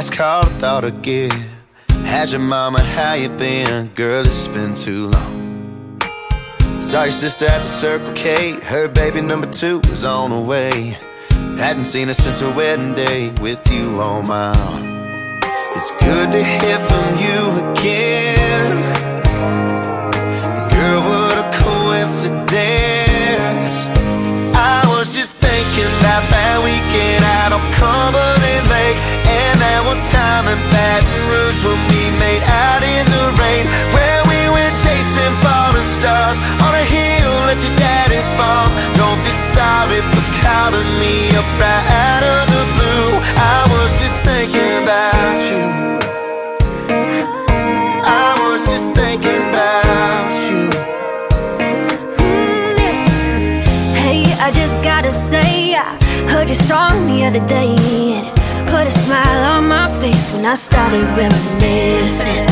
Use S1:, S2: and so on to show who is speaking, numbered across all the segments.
S1: last call I thought I'd get. How's your mama? How you been? Girl, it's been too long. Saw your sister at the Circle K. Her baby number two was on the way. Hadn't seen her since her wedding day with you on my arm. It's good to hear from you again. Girl, what a coincidence. I was just thinking about that weekend out on When we made out in the rain Where we went chasing falling stars. On a hill at your daddy's farm Don't be sorry for calling me up right out of the blue. I was just thinking about you. I was just thinking about you.
S2: Hey, I just gotta say, I heard your song the other day put a smile on my face when I started reminiscing.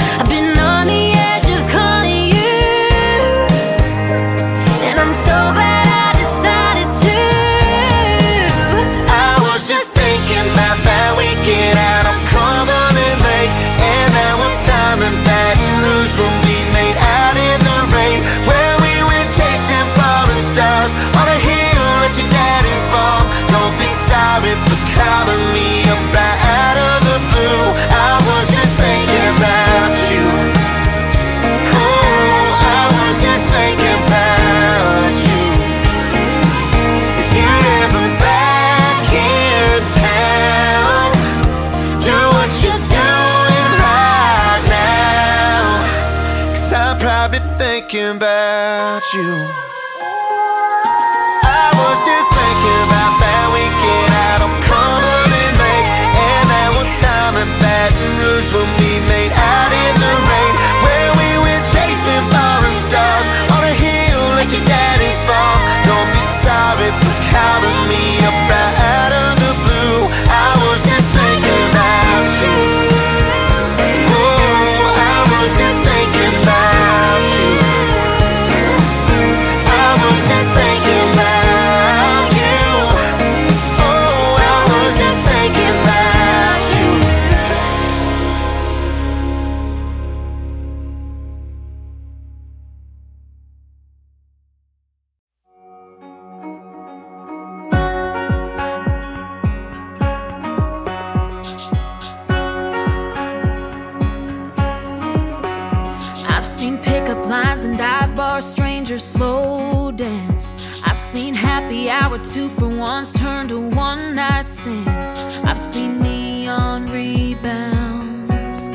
S3: Lines and dive bars, strangers slow dance. I've seen happy hour two for ones turn to one night stands. I've seen neon rebounds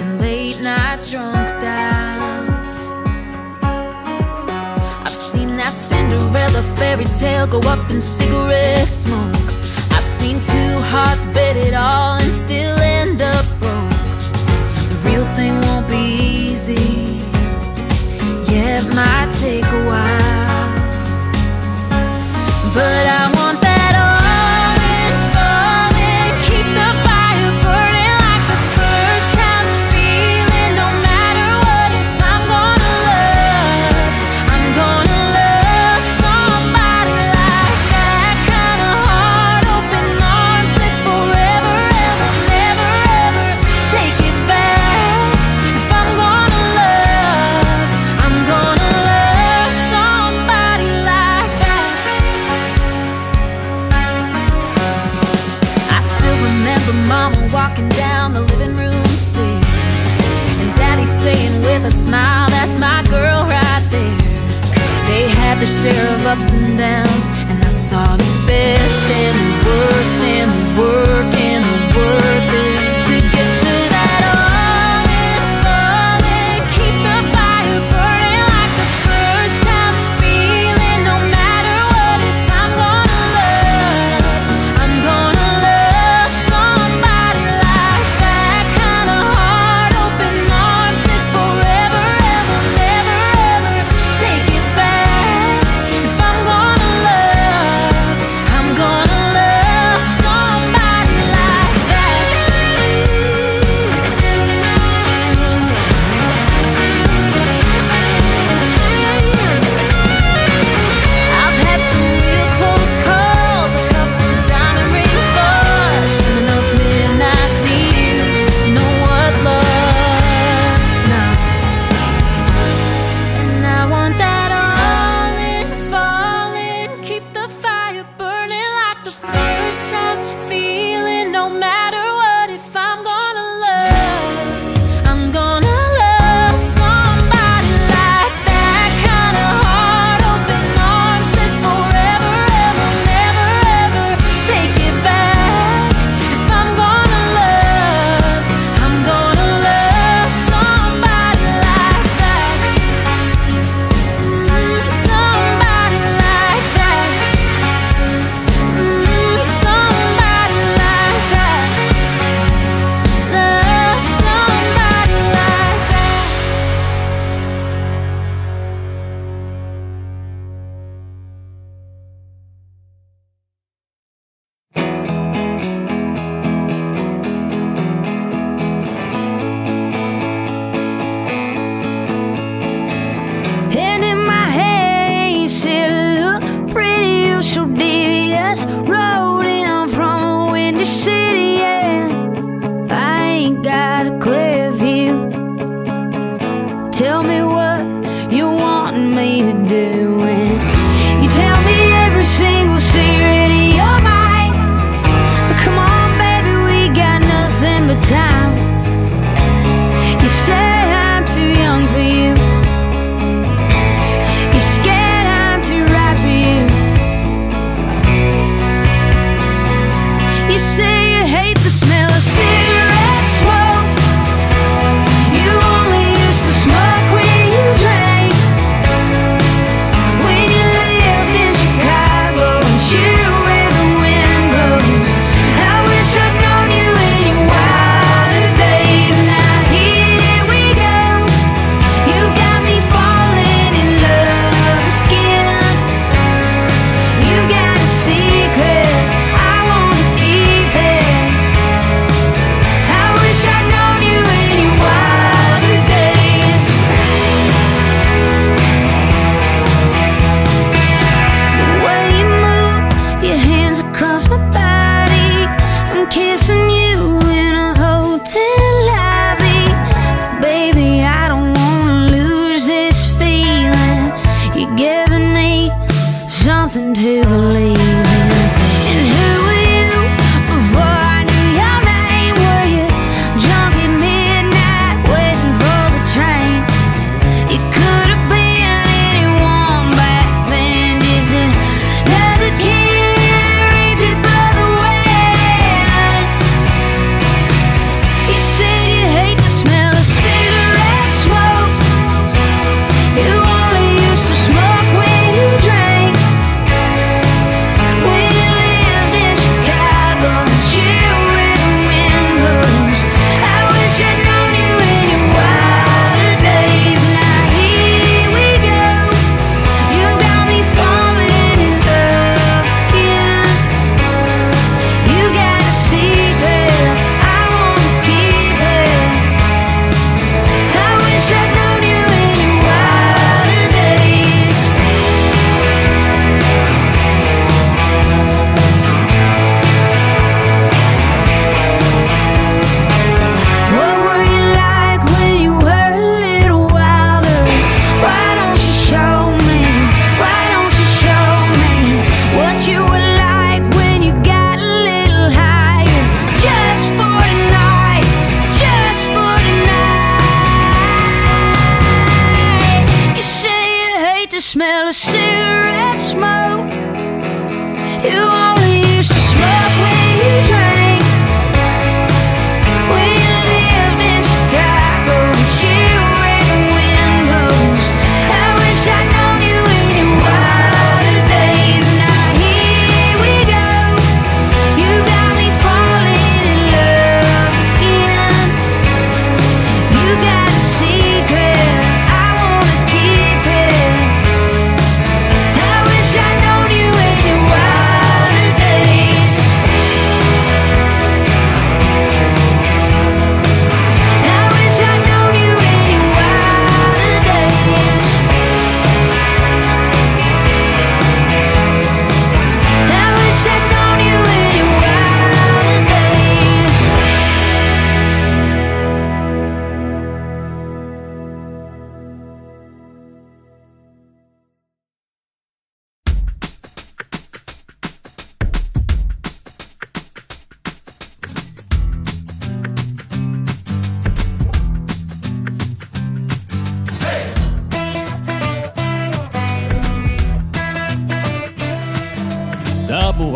S3: and late night drunk dials. I've seen that Cinderella fairy tale go up in cigarette smoke. I've seen two hearts bet it all and still end up broke. The real thing won't be easy. It might take a while. But I want Mama walking down the living room stairs, and Daddy saying with a smile, "That's my girl right there." They had their share of ups and downs, and I saw the best and the worst and the work just run.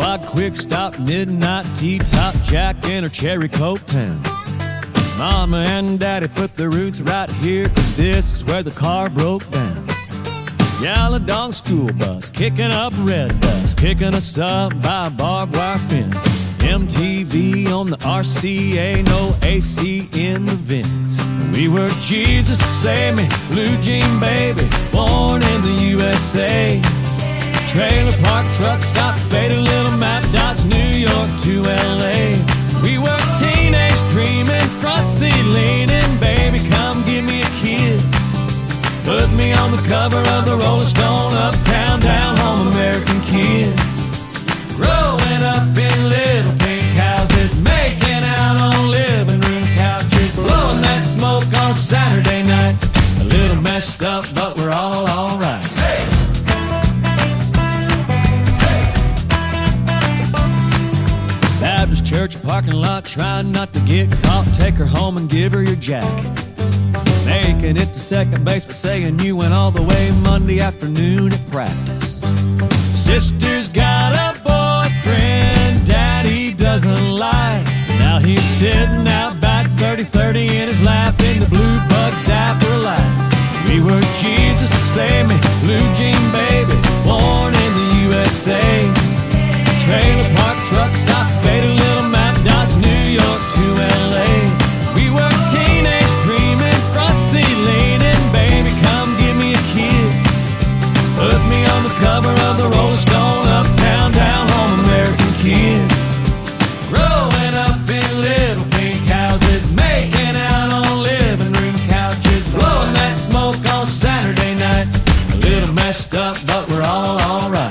S4: Double quick stop, midnight T-top, Jack in her cherry coke town. Mama and daddy put their roots right here, cause this is where the car broke down. Dog school bus, kicking up red dust, kicking us up by barbed wire fence. MTV on the RCA, no AC in the vents. We were Jesus, save me, blue jean baby, born in the USA. Trailer park truck stop, faded little map dots, New York to LA. We were teenage dreaming, front seat leaning, baby, come give me a kiss. Put me on the cover of the Rolling Stone, uptown, down home, American kids. Growing up in little pink houses, making out on living room couches, blowing that smoke on Saturday night. A little messed up, but we're all alright. Parking lot, trying not to get caught. Take her home and give her your jacket. Making it to second base, but saying you went all the way Monday afternoon at practice. Sister's got a boyfriend, daddy doesn't like. Now he's sitting out back 30 30 in his lap in the blue bug zapper light. We were Jesus, save me, blue jean baby, born in the USA. Trailer messed up, but we're all alright.